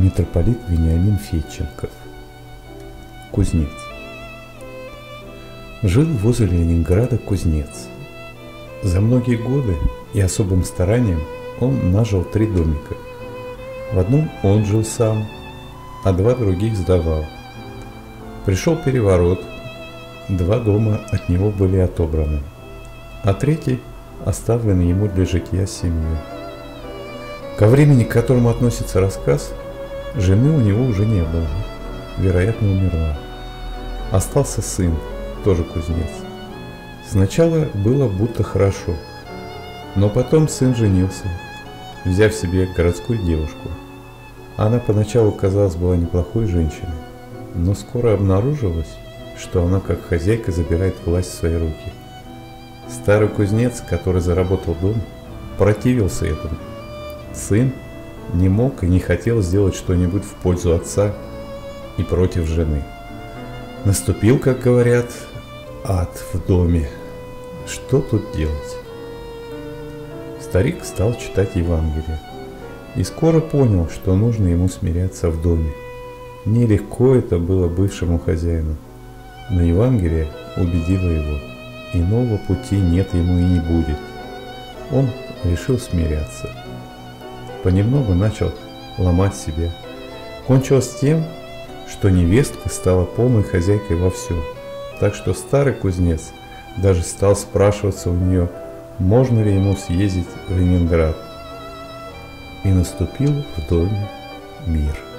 митрополит Вениамин Федченков, кузнец. Жил возле Ленинграда кузнец. За многие годы и особым старанием он нажил три домика. В одном он жил сам, а два других сдавал. Пришел переворот, два дома от него были отобраны, а третий оставлен ему для житья с семьей. Ко времени, к которому относится рассказ, жены у него уже не было, вероятно, умерла. Остался сын, тоже кузнец. Сначала было будто хорошо, но потом сын женился, взяв себе городскую девушку. Она поначалу, казалось, была неплохой женщиной, но скоро обнаружилось, что она как хозяйка забирает власть в свои руки. Старый кузнец, который заработал дом, противился этому. Сын не мог и не хотел сделать что-нибудь в пользу отца и против жены. Наступил, как говорят, ад в доме. Что тут делать? Старик стал читать Евангелие и скоро понял, что нужно ему смиряться в доме. Нелегко это было бывшему хозяину, но Евангелие убедило его. Иного пути нет ему и не будет. Он решил смиряться. Понемногу начал ломать себя. Кончилось тем, что невестка стала полной хозяйкой во всем. Так что старый кузнец даже стал спрашиваться у нее, можно ли ему съездить в Ленинград. И наступил в доме мир.